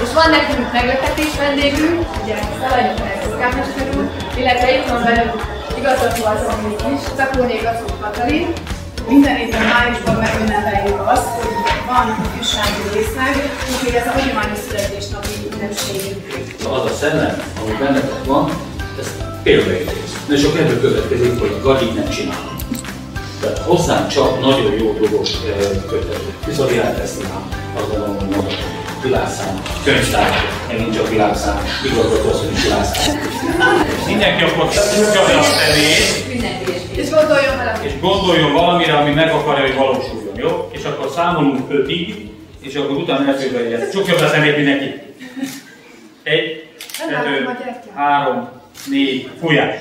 Most van nekünk meglepetés vendégünk, ugye Szalai Ferenc úr, illetve itt van velünk igazgató asszony is, Szakóné igazgató Katalin. Minden évben májusban megünnepeljük azt, hogy van ifjúsági részleg, úgyhogy ez a hagyományos születésnapi ünnepségünk. Az a szellem, ami bennetek van, ez példaértés. Na és akkor ebből következik, hogy gagyit nem csinálunk. Tehát hozzánk csak nagyon jó dolgok köthetők. Viszont világfesztivál, azt gondolom, hogy mondhatom. Világszám, könyvtár, megint csak világszám, igazgató az, hogy is világszám. Mindenki akkor be a szemét, És gondoljon vele, és gondoljon valamire, ami meg akarja, hogy valósuljon, jó? És akkor számolunk ötig, és akkor utána eszébe legyen. Csukja be a szemét mindenki. Egy, kettő, három, négy, fújás.